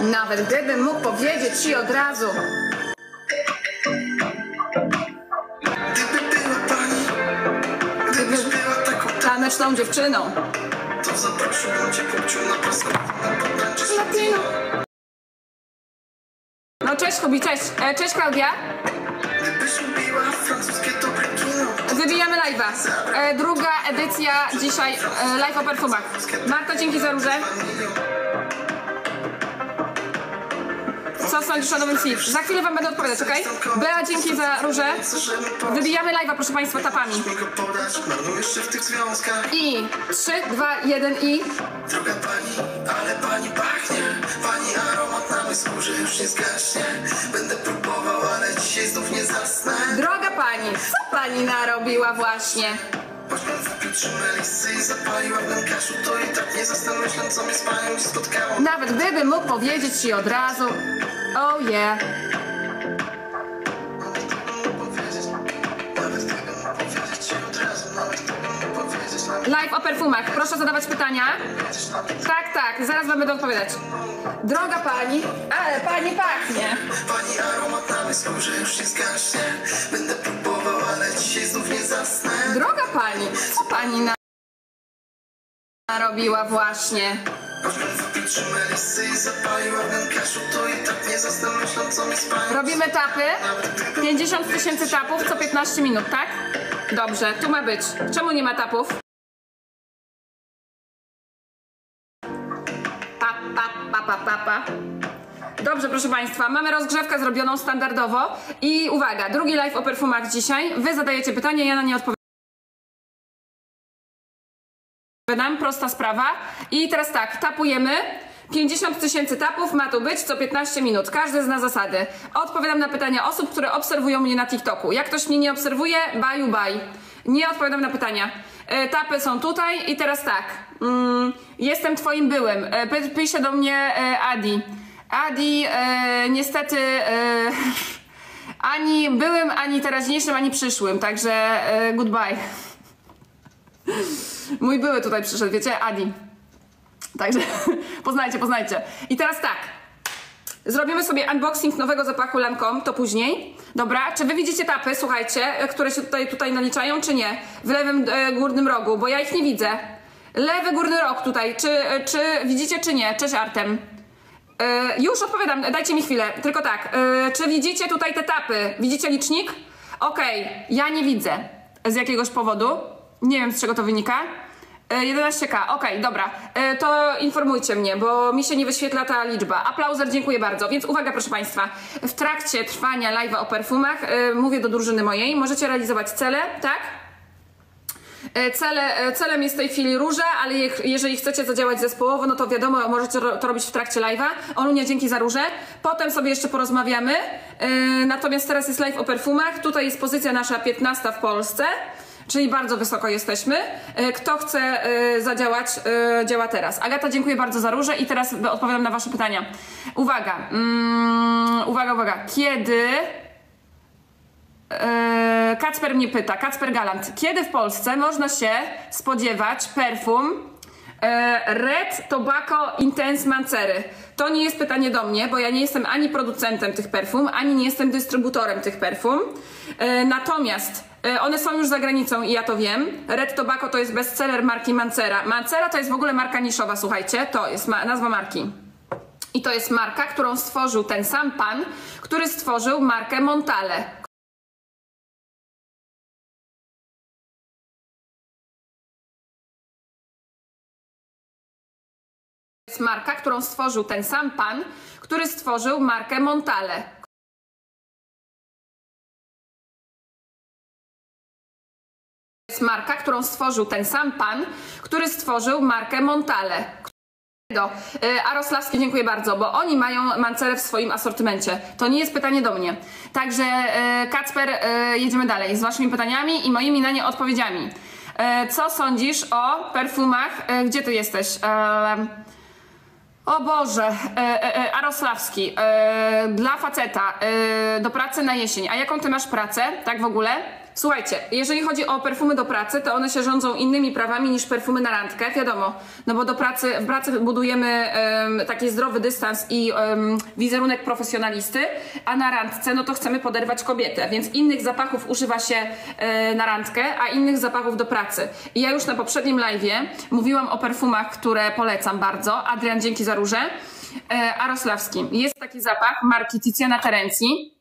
Nawet gdybym mógł powiedzieć ci od razu. Gdyby była pani Gdybyś była taką Taneczną dziewczyną. To zaprosiłbym cię kupciu na praskę Potańczysz latino No cześć Hubi, cześć. E, cześć Klaudia. Gdybyś lubiła francuskie dobre kino Wybijamy live'a. E, druga edycja dzisiaj e, live o perfumach. Marta, dzięki za różę. O nowym film? Za chwilę wam będę odpowiadać, okej? Bea, dzięki za po Wybijamy live'a, proszę państwa, tapami. I 3, 2, 1 i... Droga pani, ale pani pachnie Pani aromat na mej skórze już nie zgaśnie Będę próbował, ale dzisiaj znów nie zasnę Droga pani, co pani narobiła właśnie? Tak Nawet gdybym mógł powiedzieć ci od razu. Oh yeah. Live o perfumach. Proszę zadawać pytania. Tak, tak, zaraz wam będę odpowiadać. Droga pani, ale pani pachnie. Pani aromat na mej skórze już nie zgaśnie Będę próbował, ale dzisiaj znów nie zasnę Droga pani, co pani na... narobiła właśnie? Tak Robimy tapy. 50 tysięcy tapów co 15 minut, tak? Dobrze, tu ma być. Czemu nie ma tapów? Dobrze, proszę Państwa, mamy rozgrzewkę zrobioną standardowo i uwaga, drugi live o perfumach dzisiaj. Wy zadajecie pytanie, ja na nie odpowiadam. Prosta sprawa. I teraz tak, tapujemy. 50 tysięcy tapów ma tu być co 15 minut. Każdy zna zasady. Odpowiadam na pytania osób, które obserwują mnie na TikToku. Jak ktoś mnie nie obserwuje, baju baj. Nie odpowiadam na pytania. E, tapy są tutaj i teraz tak. Mm, jestem twoim byłym. E, pisze do mnie e, Adi. Adi, e, niestety e, ani byłym, ani teraźniejszym, ani przyszłym. Także e, goodbye. Mój były tutaj przyszedł, wiecie, Adi. Także poznajcie, poznajcie. I teraz tak. Zrobimy sobie unboxing nowego zapachu Lancome, to później. Dobra, czy wy widzicie tapy, słuchajcie, które się tutaj, tutaj naliczają, czy nie? W lewym e, górnym rogu, bo ja ich nie widzę. Lewy górny róg tutaj, czy, czy widzicie, czy nie? Cześć Artem. E, już odpowiadam, dajcie mi chwilę. Tylko tak, e, czy widzicie tutaj te tapy? Widzicie licznik? Okej, ja nie widzę. Z jakiegoś powodu. Nie wiem z czego to wynika. E, 11k, okej, dobra. E, to informujcie mnie, bo mi się nie wyświetla ta liczba. Aplauzer, dziękuję bardzo. Więc uwaga, proszę Państwa. W trakcie trwania live'a o perfumach, e, mówię do drużyny mojej, możecie realizować cele, tak? E, Cele, e, celem jest w tej chwili róża, ale je, jeżeli chcecie zadziałać zespołowo, no to wiadomo, możecie to robić w trakcie live'a. Olunia, dzięki za różę. Potem sobie jeszcze porozmawiamy. E, natomiast teraz jest live o perfumach. Tutaj jest pozycja nasza 15 w Polsce. Czyli bardzo wysoko jesteśmy. Kto chce zadziałać, działa teraz. Agata, dziękuję bardzo za różę i teraz odpowiadam na Wasze pytania. Uwaga, mm, uwaga, uwaga. Kiedy Eee, Kacper mnie pyta, Kacper Galant, kiedy w Polsce można się spodziewać perfum e, Red Tobacco Intense Mancery? To nie jest pytanie do mnie, bo ja nie jestem ani producentem tych perfum, ani nie jestem dystrybutorem tych perfum. E, natomiast e, one są już za granicą i ja to wiem. Red Tobacco to jest bestseller marki Mancera. Mancera to jest w ogóle marka niszowa, słuchajcie, to jest ma- nazwa marki. I to jest marka, którą stworzył ten sam pan, który stworzył markę Montale, jest marka, którą stworzył ten sam pan, który stworzył markę Montale. jest marka, którą stworzył ten sam pan, który stworzył markę Montale. Do. Y, Arosławski, dziękuję bardzo, bo oni mają mancerę w swoim asortymencie. To nie jest pytanie do mnie. Także y, Kacper, y, jedziemy dalej z waszymi pytaniami i moimi na nie odpowiedziami. Co sądzisz o perfumach? Gdzie ty jesteś? O Boże, e, e, e, Arosławski, e, dla faceta, e, do pracy na jesień. A jaką ty masz pracę, tak w ogóle? Słuchajcie, jeżeli chodzi o perfumy do pracy, to one się rządzą innymi prawami niż perfumy na randkę, wiadomo. No bo do pracy, w pracy budujemy em, taki zdrowy dystans i em, wizerunek profesjonalisty, a na randce, no to chcemy poderwać kobietę, więc innych zapachów używa się e, na randkę, a innych zapachów do pracy. I ja już na poprzednim live'ie mówiłam o perfumach, które polecam bardzo. Adrian, dzięki za róże. E, Arosławski. Jest taki zapach marki Tiziana Terenzi,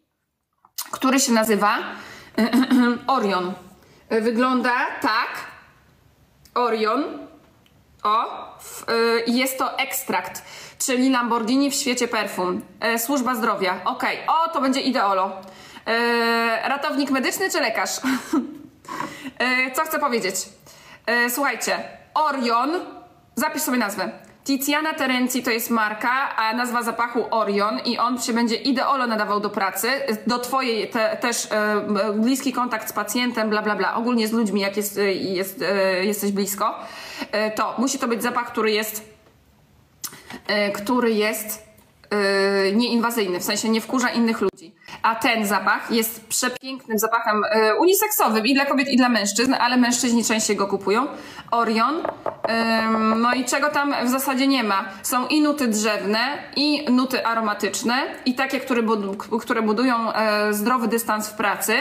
który się nazywa Orion. Wygląda tak. Orion. O. Y, jest to ekstrakt, czyli Lamborghini w świecie perfum. E, służba zdrowia. Okej. O, to będzie ideolo. E, ratownik medyczny czy lekarz? e, co chcę powiedzieć? E, słuchajcie. Orion. Zapisz sobie nazwę. Tiziana Terenzi to jest marka, a nazwa zapachu Orion i on się będzie ideolo nadawał do pracy, do twojej te, też e, bliski kontakt z pacjentem, bla bla bla, ogólnie z ludźmi, jak jest, e, jest, e, jesteś blisko, e, to musi to być zapach, który jest, e, który jest e, nieinwazyjny, w sensie nie wkurza innych ludzi. A ten zapach jest przepięknym zapachem e, uniseksowym i dla kobiet, i dla mężczyzn, ale mężczyźni częściej go kupują. Orion. Ym, no i czego tam w zasadzie nie ma? Są i nuty drzewne, i nuty aromatyczne, i takie, które, budu- które budują zdrowy dystans w pracy.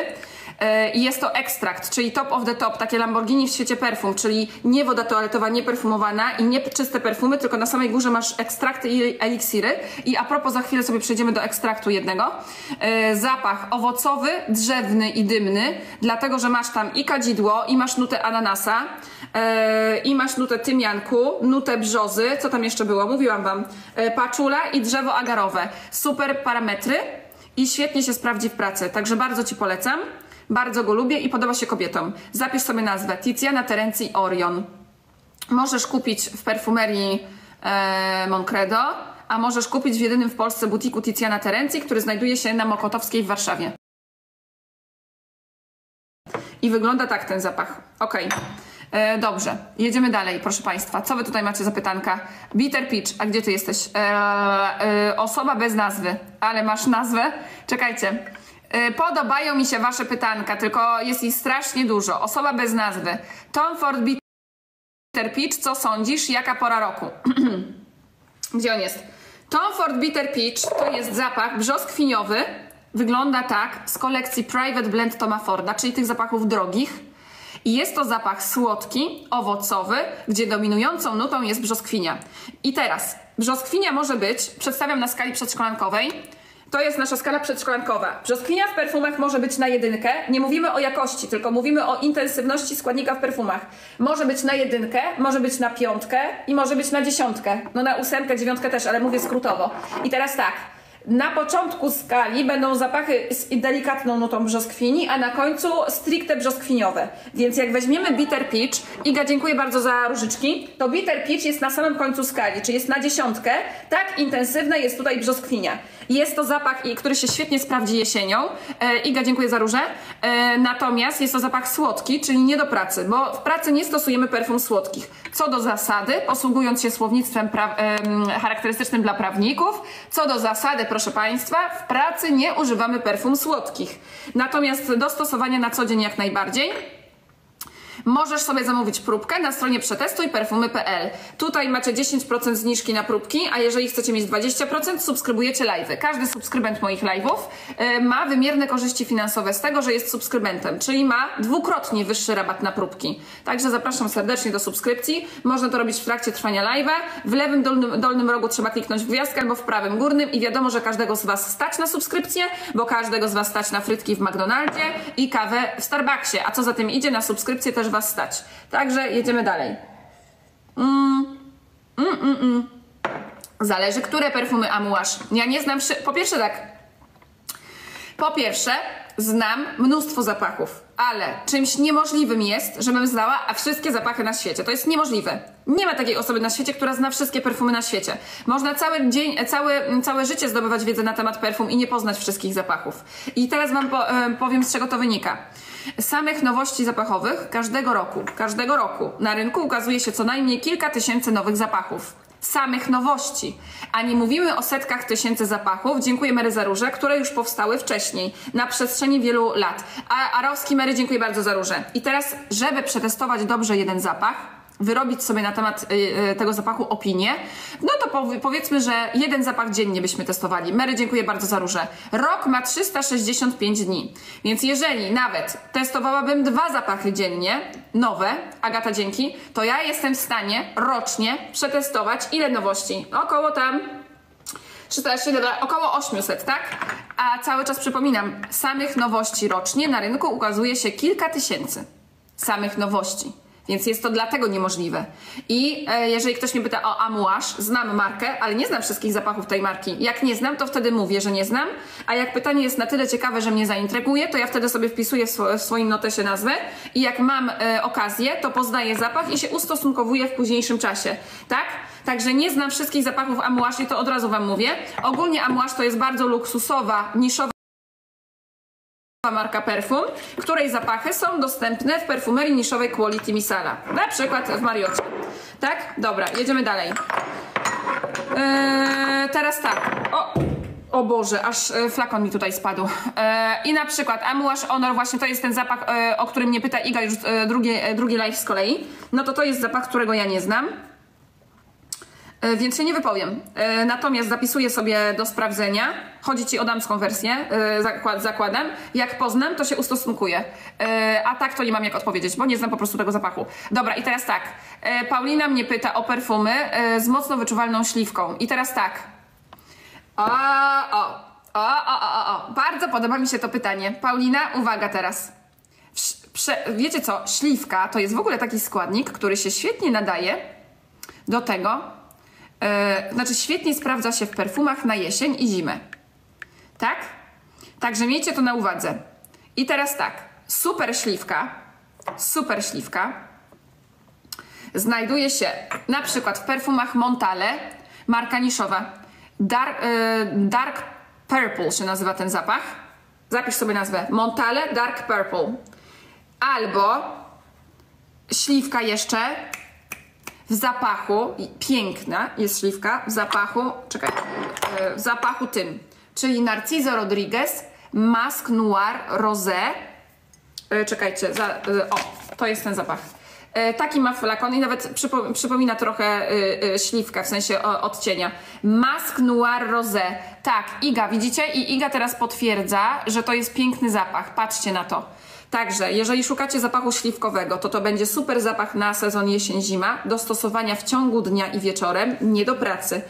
E, I jest to ekstrakt, czyli top of the top, takie Lamborghini w świecie perfum, czyli nie woda toaletowa, nie perfumowana i nie czyste perfumy, tylko na samej górze masz ekstrakty i eliksiry. I a propos, za chwilę sobie przejdziemy do ekstraktu jednego. E, Zapach owocowy, drzewny i dymny, dlatego że masz tam i kadzidło, i masz nutę ananasa, e, i masz nutę tymianku, nutę brzozy, co tam jeszcze było? Mówiłam wam. Paczula i drzewo agarowe. Super parametry i świetnie się sprawdzi w pracy, także bardzo Ci polecam. Bardzo go lubię i podoba się kobietom. Zapisz sobie nazwę Tiziana Terenzi Orion. Możesz kupić w perfumerii e, Moncredo, a możesz kupić w jedynym w Polsce butiku Tiziana Terenzi, który znajduje się na Mokotowskiej w Warszawie. I wygląda tak ten zapach. Okej. E, Dobrze, jedziemy dalej, proszę Państwa. Co Wy tutaj macie za pytanka? Bitter Peach, a gdzie Ty jesteś? E, e, osoba bez nazwy, ale masz nazwę? Czekajcie. E, podobają mi się Wasze pytanka, tylko jest ich strasznie dużo. Osoba bez nazwy. Tom Ford Bitter Peach, co sądzisz? Jaka pora roku? Gdzie on jest? Tom Ford Bitter Peach to jest zapach brzoskwiniowy. Wygląda tak z kolekcji Private Blend Toma Forda, czyli tych zapachów drogich. I jest to zapach słodki, owocowy, gdzie dominującą nutą jest brzoskwinia. I teraz, brzoskwinia może być, przedstawiam na skali przedszkolankowej, to jest nasza skala przedszkolankowa. Brzoskwinia w perfumach może być na jedynkę. Nie mówimy o jakości, tylko mówimy o intensywności składnika w perfumach. Może być na jedynkę, może być na piątkę i może być na dziesiątkę. No na ósemkę, dziewiątkę też, ale mówię skrótowo. I teraz tak. Na początku skali będą zapachy z delikatną nutą brzoskwini, a na końcu stricte brzoskwiniowe. Więc jak weźmiemy Bitter Peach, Iga dziękuję bardzo za różyczki, to Bitter Peach jest na samym końcu skali, czyli jest na dziesiątkę. Tak intensywna jest tutaj brzoskwinia. Jest to zapach, który się świetnie sprawdzi jesienią. E, Iga, dziękuję za róże. E, natomiast jest to zapach słodki, czyli nie do pracy, bo w pracy nie stosujemy perfum słodkich. Co do zasady, posługując się słownictwem em, charakterystycznym dla prawników, co do zasady, proszę Państwa, w pracy nie używamy perfum słodkich. Natomiast do stosowania na co dzień jak najbardziej. Możesz sobie zamówić próbkę na stronie przetestuj perfumy.pl. Tutaj macie 10% zniżki na próbki, a jeżeli chcecie mieć 20%, subskrybujecie live'y. Każdy subskrybent moich live'ów y, ma wymierne korzyści finansowe z tego, że jest subskrybentem, czyli ma dwukrotnie wyższy rabat na próbki. Także zapraszam serdecznie do subskrypcji. Można to robić w trakcie trwania live'a. W lewym dolnym, dolnym rogu trzeba kliknąć w gwiazdkę albo w prawym górnym i wiadomo, że każdego z Was stać na subskrypcję, bo każdego z Was stać na frytki w McDonaldzie i kawę w Starbucksie. A co za tym idzie, na subskrypcję też Was stać. Także jedziemy dalej. Zależy, które perfumy amuasz. Ja nie znam. Po pierwsze, tak. Po pierwsze, znam mnóstwo zapachów, ale czymś niemożliwym jest, żebym znała a wszystkie zapachy na świecie. To jest niemożliwe. Nie ma takiej osoby na świecie, która zna wszystkie perfumy na świecie. Można cały dzień, całe, całe życie zdobywać wiedzę na temat perfum i nie poznać wszystkich zapachów. I teraz Wam em, powiem, z czego to wynika. Samych nowości zapachowych każdego roku, każdego roku na rynku ukazuje się co najmniej kilka tysięcy nowych zapachów. Samych nowości, a nie mówimy o setkach tysięcy zapachów, dziękuję Mary za róże, które już powstały wcześniej, na przestrzeni wielu lat. A Arowski Mary, dziękuję bardzo za róże. I teraz, żeby przetestować dobrze jeden zapach, wyrobić sobie na temat y, y, tego zapachu opinię, no to powie, powiedzmy, że jeden zapach dziennie byśmy testowali. Mary, dziękuję bardzo za róże. Rok ma 365 dni, więc jeżeli nawet testowałabym dwa zapachy dziennie, nowe, Agata dzięki, to ja jestem w stanie rocznie przetestować ile nowości? Około tam 307, około 800, tak? A cały czas przypominam, samych nowości rocznie na rynku ukazuje się kilka tysięcy. Samych nowości. Więc jest to dlatego niemożliwe. I e, jeżeli ktoś mnie pyta o Amouage, znam markę, ale nie znam wszystkich zapachów tej marki. Jak nie znam, to wtedy mówię, że nie znam, a jak pytanie jest na tyle ciekawe, że mnie zaintryguje, to ja wtedy sobie wpisuję w, swo- w swoim notesie nazwę i jak mam e, okazję, to poznaję zapach i się ustosunkowuję w późniejszym czasie. Tak? Także nie znam wszystkich zapachów Amouage i to od razu Wam mówię. Ogólnie Amouage to jest bardzo luksusowa, niszowa marka perfum, której zapachy są dostępne w perfumerii niszowej Quality Misala. Na przykład w Mariocie. Tak? Dobra, jedziemy dalej. Eee, teraz tak. O, o Boże, aż e, flakon mi tutaj spadł. Eee, I na przykład Amouage Honor, właśnie to jest ten zapach, e, o którym mnie pyta Iga już e, drugie, e, drugi live z kolei. No to to jest zapach, którego ja nie znam. E, Więc się nie wypowiem. E, Natomiast zapisuję sobie do sprawdzenia. Chodzi ci o damską wersję, e, zakład, zakładam. Jak poznam, to się ustosunkuję. A tak to nie mam jak odpowiedzieć, bo nie znam po prostu tego zapachu. Dobra, i teraz tak. Paulina mnie pyta o perfumy z mocno wyczuwalną śliwką. I teraz tak. O, o, o, o, o, o. Bardzo podoba mi się to pytanie. Paulina, uwaga teraz. Prze, wiecie co? Śliwka to jest w ogóle taki składnik, który się świetnie nadaje do tego, e, znaczy świetnie sprawdza się w perfumach na jesień i zimę. Tak? Także miejcie to na uwadze. I teraz tak, super śliwka, super śliwka znajduje się na przykład w perfumach Montale, marka niszowa. Dark, e, dark Purple się nazywa ten zapach. Zapisz sobie nazwę. Montale Dark Purple. Albo śliwka jeszcze w zapachu, piękna jest śliwka, w zapachu, czekaj, e, w zapachu tym, czyli Narciso Rodriguez, Mask Noir Rosé. E, Czekajcie, za, e, o, to jest ten zapach. Taki ma flakon i nawet przypo, przypomina trochę śliwkę, w sensie odcienia. Mask Noir Rosé. Tak, Iga, widzicie? I Iga teraz potwierdza, że to jest piękny zapach. Patrzcie na to. Także, jeżeli szukacie zapachu śliwkowego, to to będzie super zapach na sezon jesień-zima, do stosowania w ciągu dnia i wieczorem, nie do pracy.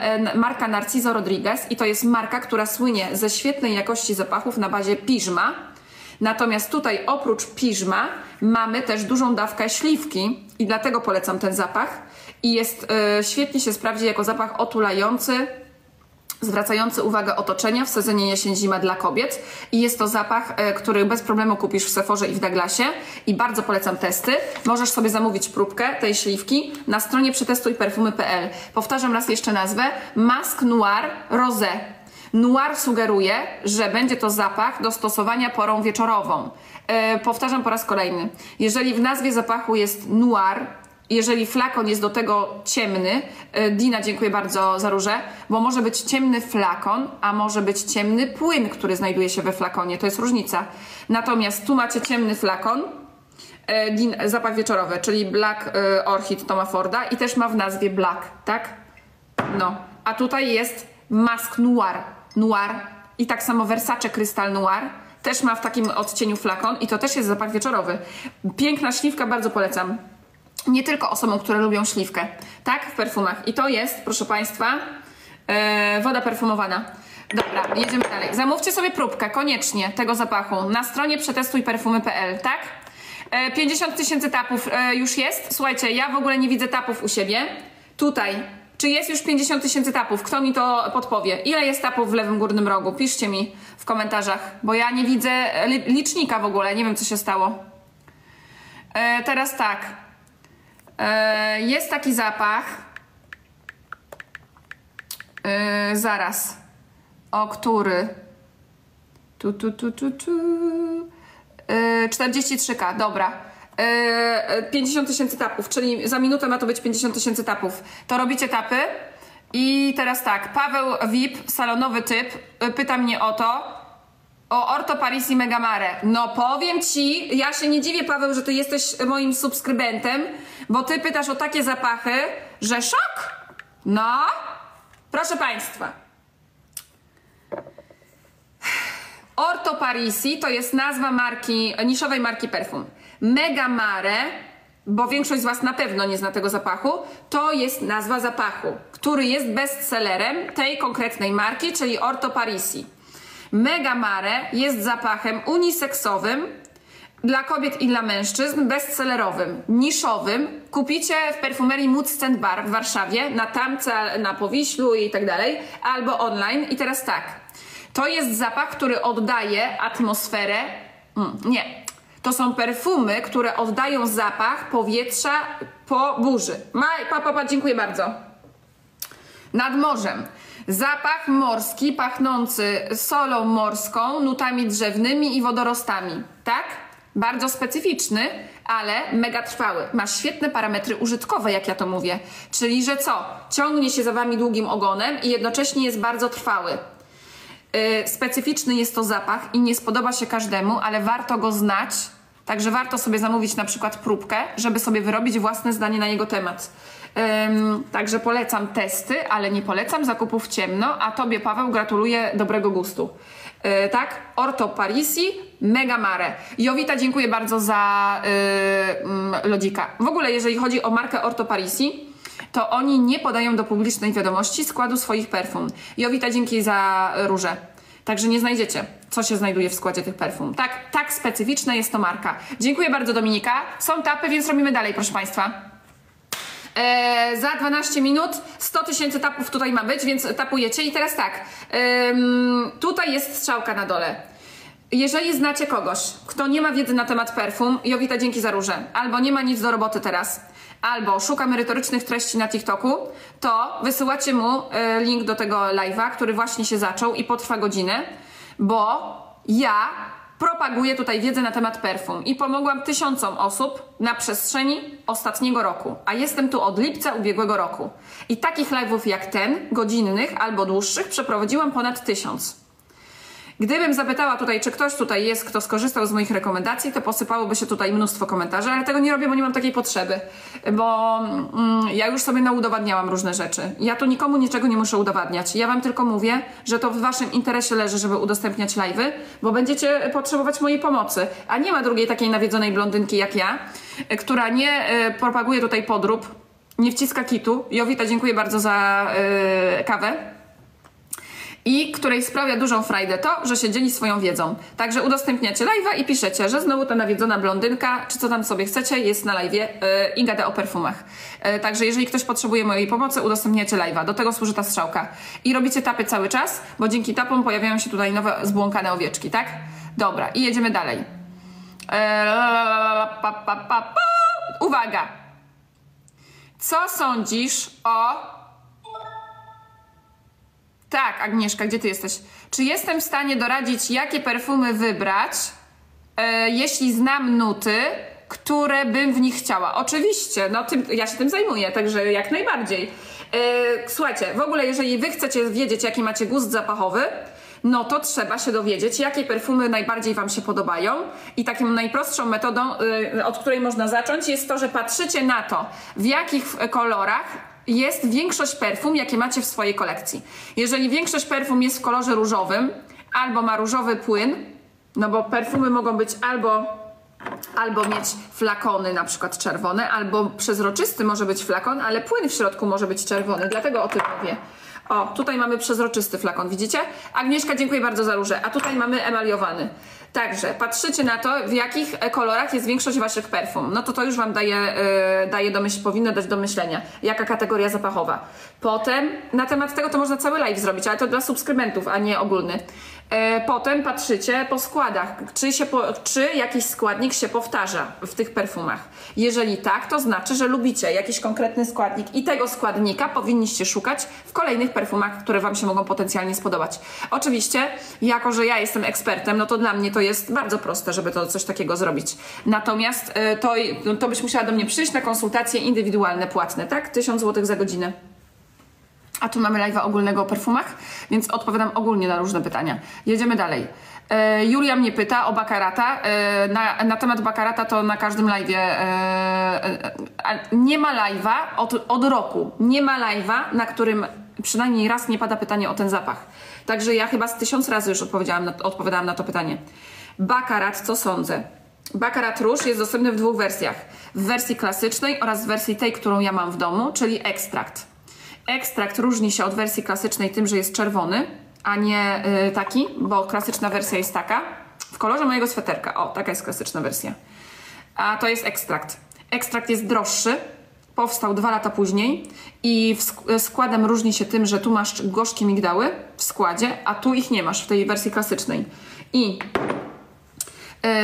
E, marka Narciso Rodriguez i to jest marka, która słynie ze świetnej jakości zapachów na bazie piżma. Natomiast tutaj oprócz piżma mamy też dużą dawkę śliwki i dlatego polecam ten zapach. I jest, e, świetnie się sprawdzi jako zapach otulający, zwracający uwagę otoczenia w sezonie jesień-zima dla kobiet i jest to zapach, e, który bez problemu kupisz w Sephorze i w Douglasie i bardzo polecam testy. Możesz sobie zamówić próbkę tej śliwki na stronie przetestujperfumy.pl. Powtarzam raz jeszcze nazwę Mask Noir Rosé. Noir sugeruje, że będzie to zapach do stosowania porą wieczorową. E, powtarzam po raz kolejny. Jeżeli w nazwie zapachu jest noir, jeżeli flakon jest do tego ciemny, e, Dina, dziękuję bardzo za róże, bo może być ciemny flakon, a może być ciemny płyn, który znajduje się we flakonie. To jest różnica. Natomiast tu macie ciemny flakon, e, din, zapach wieczorowy, czyli Black e, Orchid Toma Forda i też ma w nazwie Black, tak? No. A tutaj jest Mask Noir. Noir. I tak samo Versace Crystal Noir. Też ma w takim odcieniu flakon i to też jest zapach wieczorowy. Piękna śliwka, bardzo polecam nie tylko osobom, które lubią śliwkę, tak, w perfumach. I to jest, proszę Państwa, e, woda perfumowana. Dobra, jedziemy dalej. Zamówcie sobie próbkę, koniecznie, tego zapachu na stronie przetestujperfumy.pl, tak? E, 50 tysięcy tapów e, już jest. Słuchajcie, ja w ogóle nie widzę tapów u siebie. Tutaj. Czy jest już 50 tysięcy tapów? Kto mi to podpowie? Ile jest tapów w lewym górnym rogu? Piszcie mi w komentarzach, bo ja nie widzę e, li- licznika w ogóle. Nie wiem, co się stało. E, teraz tak. E, jest taki zapach. E, zaraz. O który? Tu, tu, tu, tu, tu. E, 43K, dobra. e, 50 tysięcy tapów, czyli za minutę ma to być 50 tysięcy tapów. To robicie tapy. I teraz tak, Paweł VIP, salonowy typ, pyta mnie o to, o Orto Paris i Megamare. No powiem ci, ja się nie dziwię Paweł, że ty jesteś moim subskrybentem, bo ty pytasz o takie zapachy, że szok! No, proszę państwa. Orto Parisi to jest nazwa marki, niszowej marki perfum. Mega Mare, bo większość z Was na pewno nie zna tego zapachu, to jest nazwa zapachu, który jest bestsellerem tej konkretnej marki, czyli Orto Parisi. Mega Mare jest zapachem uniseksowym dla kobiet i dla mężczyzn, bestsellerowym, niszowym. Kupicie w perfumerii Mood Stand Bar w Warszawie, na Tamce, na Powiślu i tak dalej, albo online. I teraz tak, to jest zapach, który oddaje atmosferę. Mm, nie. To są perfumy, które oddają zapach powietrza po burzy. Maj, pa, pa, pa, dziękuję bardzo. Nad morzem. Zapach morski pachnący solą morską, nutami drzewnymi i wodorostami. Tak? Bardzo specyficzny, ale mega trwały. Ma świetne parametry użytkowe, jak ja to mówię. Czyli, że co? Ciągnie się za wami długim ogonem i jednocześnie jest bardzo trwały. Yy, specyficzny jest to zapach i nie spodoba się każdemu, ale warto go znać. Także warto sobie zamówić na przykład próbkę, żeby sobie wyrobić własne zdanie na jego temat. Ym, także polecam testy, ale nie polecam zakupów ciemno, a Tobie Paweł gratuluję dobrego gustu. Yy, tak? Orto Parisi, Mega Mare. Jowita, dziękuję bardzo za yy, lodzika. W ogóle, jeżeli chodzi o markę Orto Parisi, to oni nie podają do publicznej wiadomości składu swoich perfum. Jowita, dzięki za róże. Także nie znajdziecie, co się znajduje w składzie tych perfum. Tak, tak specyficzna jest to marka. Dziękuję bardzo Dominika. Są tapy, więc robimy dalej, proszę Państwa. Eee, za 12 minut 100 tysięcy tapów tutaj ma być, więc tapujecie. I teraz tak, tutaj jest strzałka na dole. Jeżeli znacie kogoś, kto nie ma wiedzy na temat perfum, Jowita dzięki za róże, albo nie ma nic do roboty teraz, albo szuka merytorycznych treści na TikToku, to wysyłacie mu y, link do tego live'a, który właśnie się zaczął i potrwa godzinę, bo ja propaguję tutaj wiedzę na temat perfum i pomogłam tysiącom osób na przestrzeni ostatniego roku, a jestem tu od lipca ubiegłego roku. I takich live'ów jak ten, godzinnych albo dłuższych, przeprowadziłam ponad tysiąc. Gdybym zapytała tutaj, czy ktoś tutaj jest, kto skorzystał z moich rekomendacji, to posypałoby się tutaj mnóstwo komentarzy, ale tego nie robię, bo nie mam takiej potrzeby, bo mm, ja już sobie naudowadniałam różne rzeczy. Ja tu nikomu niczego nie muszę udowadniać. Ja wam tylko mówię, że to w waszym interesie leży, żeby udostępniać live'y, bo będziecie potrzebować mojej pomocy. A nie ma drugiej takiej nawiedzonej blondynki jak ja, która nie y, propaguje tutaj podrób, nie wciska kitu. Jowita, dziękuję bardzo za y, kawę i której sprawia dużą frajdę to, że się dzieli swoją wiedzą. Także udostępniacie live'a i piszecie, że znowu ta nawiedzona blondynka, czy co tam sobie chcecie, jest na live'ie yy, i gada o perfumach. Yy, także jeżeli ktoś potrzebuje mojej pomocy, udostępniacie live'a. Do tego służy ta strzałka. I robicie tapy cały czas, bo dzięki tapom pojawiają się tutaj nowe zbłąkane owieczki, tak? Dobra, i jedziemy dalej. Pa, pa, pa, pa. Uwaga! Co sądzisz o tak, Agnieszka, gdzie ty jesteś? Czy jestem w stanie doradzić, jakie perfumy wybrać, e, jeśli znam nuty, które bym w nich chciała? Oczywiście, no tym, ja się tym zajmuję, także jak najbardziej. E, słuchajcie, w ogóle jeżeli wy chcecie wiedzieć, jaki macie gust zapachowy, no to trzeba się dowiedzieć, jakie perfumy najbardziej Wam się podobają. I taką najprostszą metodą, y, od której można zacząć, jest to, że patrzycie na to, w jakich kolorach jest większość perfum, jakie macie w swojej kolekcji. Jeżeli większość perfum jest w kolorze różowym, albo ma różowy płyn, no bo perfumy mogą być albo albo mieć flakony na przykład czerwone, albo przezroczysty może być flakon, ale płyn w środku może być czerwony, dlatego o tym mówię. O, tutaj mamy przezroczysty flakon, widzicie? Agnieszka, dziękuję bardzo za róże. A tutaj mamy emaliowany. Także patrzycie na to, w jakich kolorach jest większość waszych perfum. No to to już wam daje, yy, daje do myśl, powinno dać do myślenia, jaka kategoria zapachowa. Potem na temat tego to można cały live zrobić, ale to dla subskrybentów, a nie ogólny. E, potem patrzycie po składach, czy, się po, czy jakiś składnik się powtarza w tych perfumach. Jeżeli tak, to znaczy, że lubicie jakiś konkretny składnik i tego składnika powinniście szukać w kolejnych perfumach, które Wam się mogą potencjalnie spodobać. Oczywiście, jako że ja jestem ekspertem, no to dla mnie to to jest bardzo proste, żeby to coś takiego zrobić. Natomiast e, to, to byś musiała do mnie przyjść na konsultacje indywidualne, płatne, tak? 1000 zł za godzinę. A tu mamy live'a ogólnego o perfumach, więc odpowiadam ogólnie na różne pytania. Jedziemy dalej. E, Julia mnie pyta o Bakarata. E, na, na temat Bakarata to na każdym live'ie. Nie ma live'a od, od roku. Nie ma live'a, na którym przynajmniej raz nie pada pytanie o ten zapach. Także ja chyba z tysiąc razy już odpowiedziałam na, odpowiadałam na to pytanie. Bakarat, co sądzę? Bakarat róż jest dostępny w dwóch wersjach. W wersji klasycznej oraz w wersji tej, którą ja mam w domu, czyli ekstrakt. Ekstrakt różni się od wersji klasycznej tym, że jest czerwony, a nie y, taki, bo klasyczna wersja jest taka. W kolorze mojego sweterka. O, taka jest klasyczna wersja. A to jest ekstrakt. Ekstrakt jest droższy, powstał dwa lata później i sk- składem różni się tym, że tu masz gorzkie migdały w składzie, a tu ich nie masz w tej wersji klasycznej. I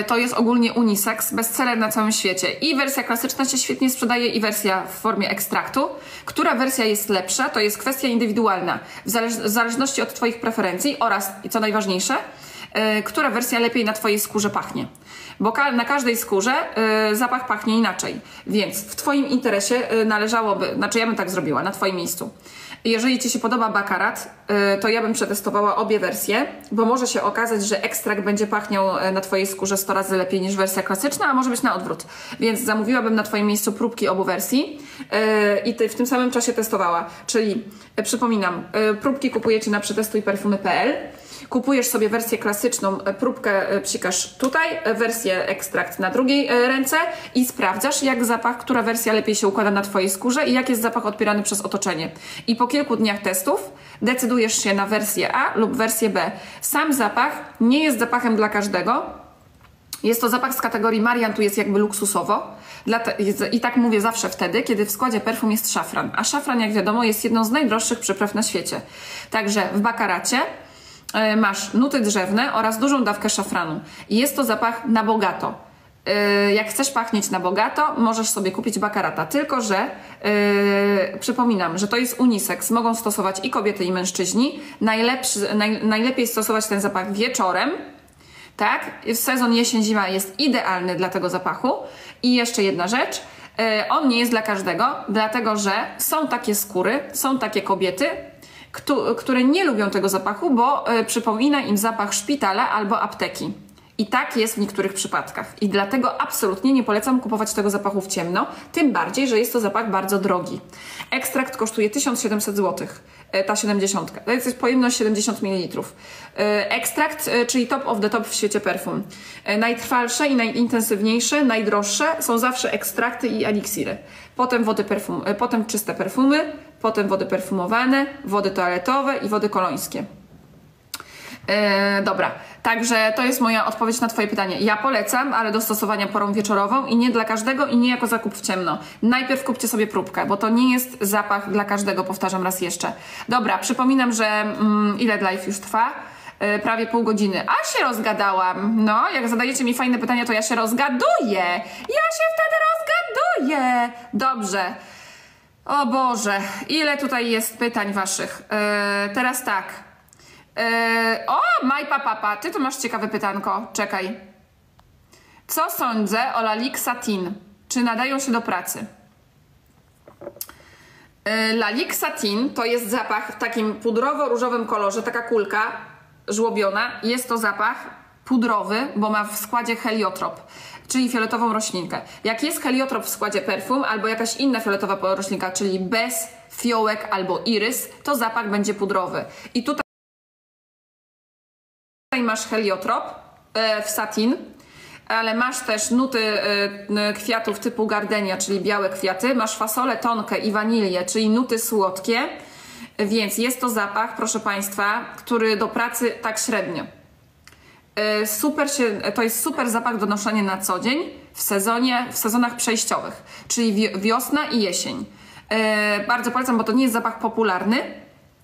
y, to jest ogólnie unisex, bestseller na całym świecie. I wersja klasyczna się świetnie sprzedaje, i wersja w formie ekstraktu. Która wersja jest lepsza, to jest kwestia indywidualna, w, zależ- w zależności od Twoich preferencji oraz, i co najważniejsze, która wersja lepiej na Twojej skórze pachnie. Bo na każdej skórze y, zapach pachnie inaczej. Więc w Twoim interesie y, należałoby, znaczy ja bym tak zrobiła, na Twoim miejscu. Jeżeli Ci się podoba bakarat, to ja bym przetestowała obie wersje, bo może się okazać, że ekstrakt będzie pachniał na Twojej skórze 100 razy lepiej niż wersja klasyczna, a może być na odwrót. Więc zamówiłabym na Twoim miejscu próbki obu wersji i w tym samym czasie testowała. Czyli przypominam, próbki kupujecie na przetestuj-perfumy.pl Kupujesz sobie wersję klasyczną, e, próbkę e, psikasz tutaj, e, wersję ekstrakt na drugiej ręce i sprawdzasz, jak zapach, która wersja lepiej się układa na Twojej skórze i jak jest zapach odbierany przez otoczenie. I po kilku dniach testów decydujesz się na wersję A lub wersję B. Sam zapach nie jest zapachem dla każdego, jest to zapach z kategorii Marian, tu jest jakby luksusowo. I tak mówię zawsze wtedy, kiedy w składzie perfum jest szafran. A szafran, jak wiadomo, jest jedną z najdroższych przypraw na świecie. Także w bakaracie masz nuty drzewne oraz dużą dawkę szafranu. I jest to zapach na bogato. E, Jak chcesz pachnieć na bogato, możesz sobie kupić bakarata. Tylko, że e, przypominam, że to jest unisex. Mogą stosować i kobiety, i mężczyźni. Najlepszy, naj, najlepiej stosować ten zapach wieczorem, tak? Sezon jesień-zima jest idealny dla tego zapachu. I jeszcze jedna rzecz. e, On nie jest dla każdego, dlatego że są takie skóry, są takie kobiety, któ- które nie lubią tego zapachu, bo e, przypomina im zapach szpitala albo apteki. I tak jest w niektórych przypadkach. I dlatego absolutnie nie polecam kupować tego zapachu w ciemno, tym bardziej, że jest to zapach bardzo drogi. Ekstrakt kosztuje 1700 zł, e, ta 70. To jest pojemność 70 ml. E, Ekstrakt, czyli top of the top w świecie perfum. Najtrwalsze i najintensywniejsze, najdroższe są zawsze ekstrakty i eliksiry. Potem wody perfum, e, potem czyste perfumy, potem wody perfumowane, wody toaletowe i wody kolońskie. E, dobra, także to jest moja odpowiedź na Twoje pytanie. Ja polecam, ale do stosowania porą wieczorową i nie dla każdego i nie jako zakup w ciemno. Najpierw kupcie sobie próbkę, bo to nie jest zapach dla każdego, powtarzam raz jeszcze. Dobra, przypominam, że mm, ile live już trwa? E, prawie pół godziny. A się rozgadałam. No, jak zadajecie mi fajne pytania, to ja się rozgaduję. Ja się wtedy rozgaduję. Dobrze. O Boże, ile tutaj jest pytań waszych. E, teraz tak. E, o, Majpa Papa, ty tu masz ciekawe pytanko. Czekaj. Co sądzę o Lalique Satin? Czy nadają się do pracy? E, Lalique Satin to jest zapach w takim pudrowo-różowym kolorze, taka kulka żłobiona. Jest to zapach pudrowy, bo ma w składzie heliotrop, czyli fioletową roślinkę. Jak jest heliotrop w składzie perfum albo jakaś inna fioletowa roślinka, czyli bez fiołek albo irys, to zapach będzie pudrowy. I tutaj masz heliotrop e, w satin, ale masz też nuty e, kwiatów typu gardenia, czyli białe kwiaty. Masz fasolę tonkę i wanilię, czyli nuty słodkie. Więc jest to zapach, proszę Państwa, który do pracy tak średnio. E, Super się, to jest super zapach do noszenia na co dzień w sezonie, w sezonach przejściowych, czyli wi- wiosna i jesień. E, Bardzo polecam, bo to nie jest zapach popularny,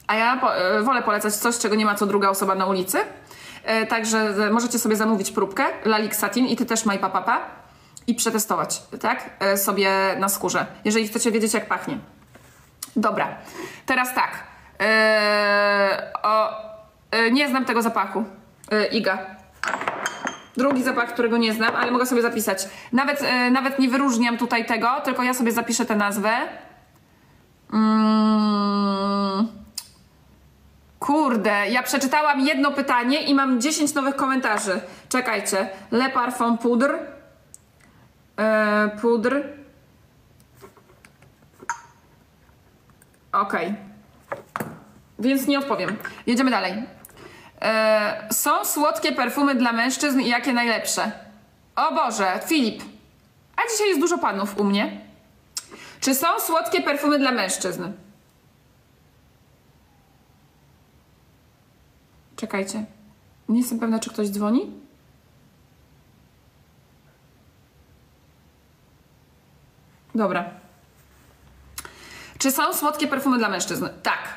a ja e, wolę polecać coś, czego nie ma co druga osoba na ulicy. E, Także e, możecie sobie zamówić próbkę Lalique Satin i ty też Majpa Papa i przetestować, tak? E, Sobie na skórze, jeżeli chcecie wiedzieć, jak pachnie. Dobra, teraz tak. E, o, e, nie znam tego zapachu. E, Iga. Drugi zapach, którego nie znam, ale mogę sobie zapisać. Nawet, e, nawet nie wyróżniam tutaj tego, tylko ja sobie zapiszę tę nazwę. Mm. Kurde, ja przeczytałam jedno pytanie i mam 10 nowych komentarzy. Czekajcie. Le Parfum Poudre. E, pudr. Okej. Więc nie odpowiem. Jedziemy dalej. E, są słodkie perfumy dla mężczyzn i jakie najlepsze? O Boże, Filip. A dzisiaj jest dużo panów u mnie. Czy są słodkie perfumy dla mężczyzn? Czekajcie. Nie jestem pewna, czy ktoś dzwoni. Dobra. Czy są słodkie perfumy dla mężczyzn? Tak.